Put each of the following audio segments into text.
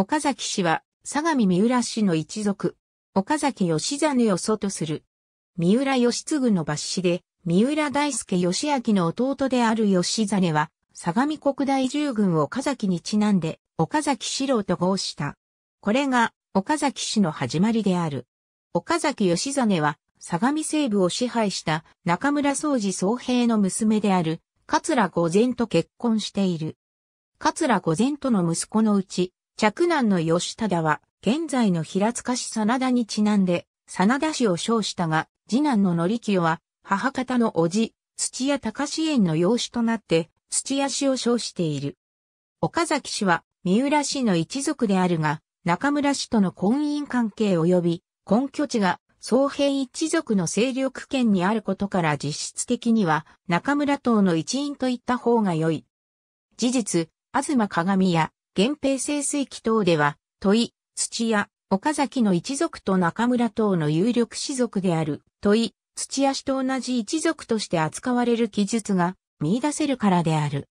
岡崎氏は、相模三浦氏の一族、岡崎義実を祖とする。三浦義継の抜子で、三浦大輔義明の弟である義実は、相模国大従軍岡崎にちなんで、岡崎四郎と号した。これが、岡崎氏の始まりである。岡崎義実は、相模西部を支配した中村宗治総平の娘である、桂御前と結婚している。桂御前との息子のうち、嫡男の義忠は、現在の平塚市真田にちなんで、真田氏を称したが、次男の則清は、母方の叔父、土屋隆園の養子となって、土屋氏を称している。岡崎氏は、三浦氏の一族であるが、中村氏との婚姻関係及び、根拠地が総平一族の勢力圏にあることから実質的には中村党の一員と言った方が良い。事実、東鏡や源平清水期等では、問い、土屋、岡崎の一族と中村党の有力士族である問い、土屋氏と同じ一族として扱われる記述が見出せるからである。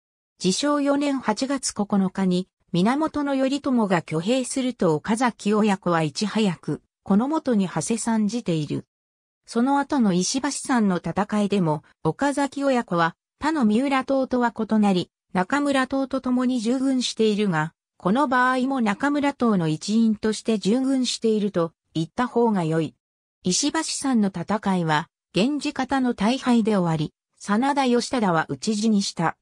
自称4年8月9日に源頼朝が挙兵すると岡崎親子はいち早くこの元に馳せ参じている。その後の石橋山の戦いでも、岡崎親子は他の三浦党とは異なり、中村党と共に従軍しているが、この場合も中村党の一員として従軍していると言った方が良い。石橋山の戦いは、源氏方の大敗で終わり、真田義忠は討ち死にした。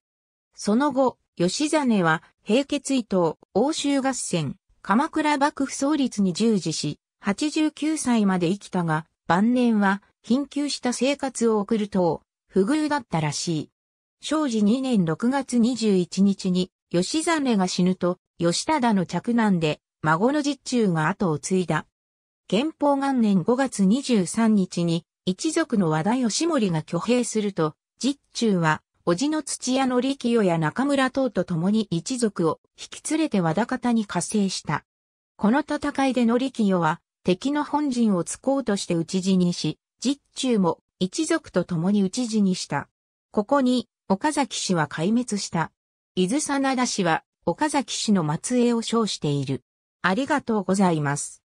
その後、吉実は、平家追討、欧州合戦、鎌倉幕府創立に従事し、89歳まで生きたが、晩年は貧窮した生活を送ると、不遇だったらしい。正治2年6月21日に、吉実が死ぬと、吉忠の着男で、孫の実中が後を継いだ。憲法元年5月23日に、一族の和田義盛が挙兵すると、実中は、叔父の土屋の力代や中村等と共に一族を引き連れて和田方に加勢した。この戦いでの力代は、敵の本陣を突こうとして討ち死にし、実中も一族と共に討ち死にした。ここに岡崎氏は壊滅した。伊豆真田氏は岡崎氏の末裔を称している。ありがとうございます。